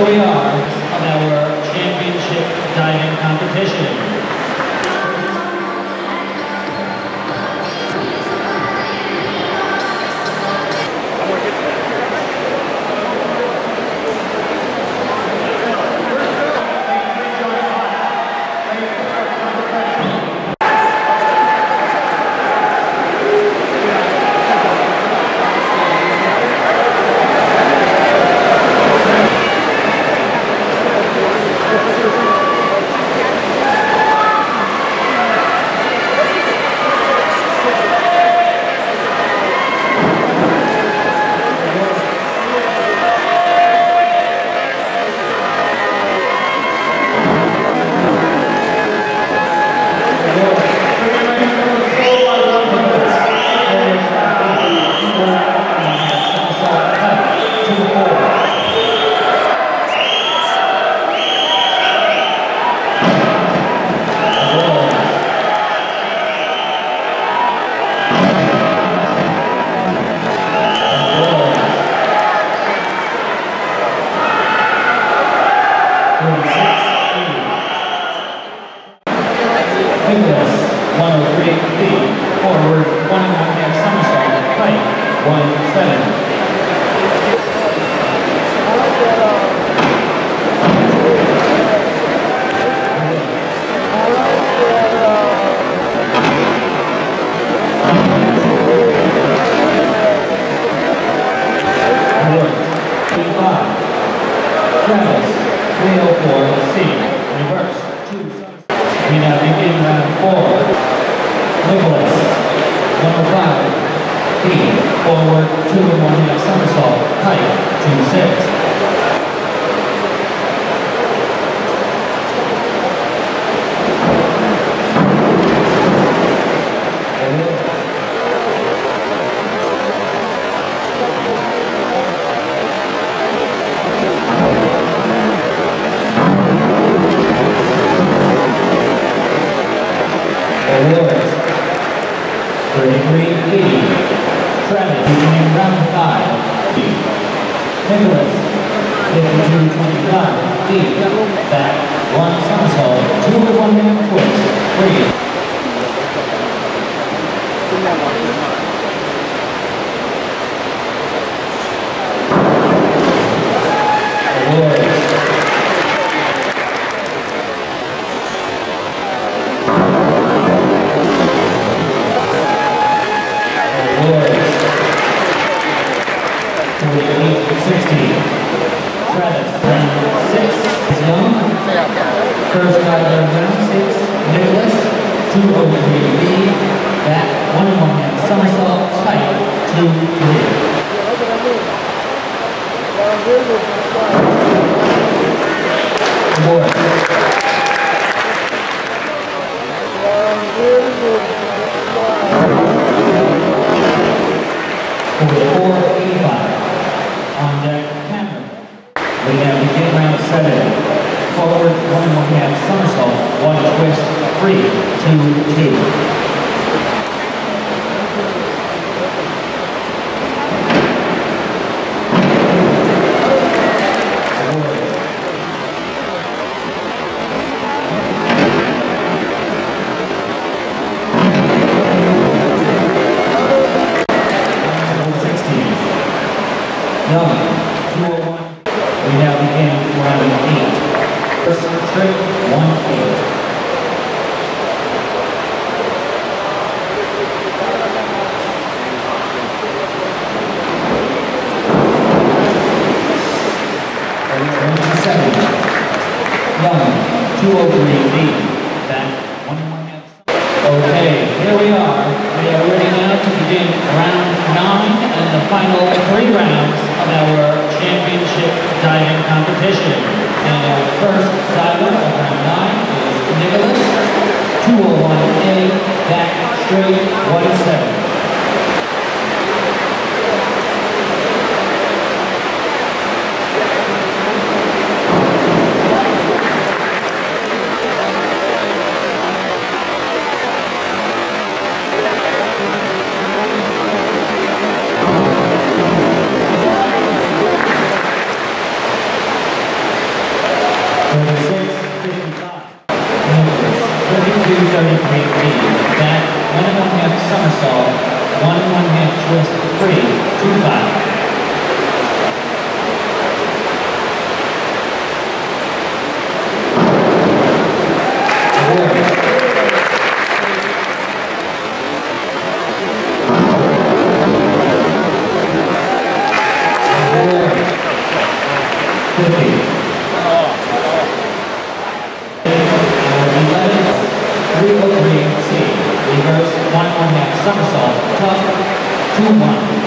보이나 Nicolas, 103 feet, forward, one and a half somersault, height, 170. Woods, four. Nicolas, 105 feet, forward, two and one two six. fabulous that we do 25 things that one somersault, two over one minute First round six, Nicolas, 203 B, back, one one half somersault, tight, two, three. Awards. Forty-four, eighty-five. free to take. We now begin round eight. First trip, one eight. 317. one-hand somersault, one one-hand twist, three, two, five. Somersault, two, one.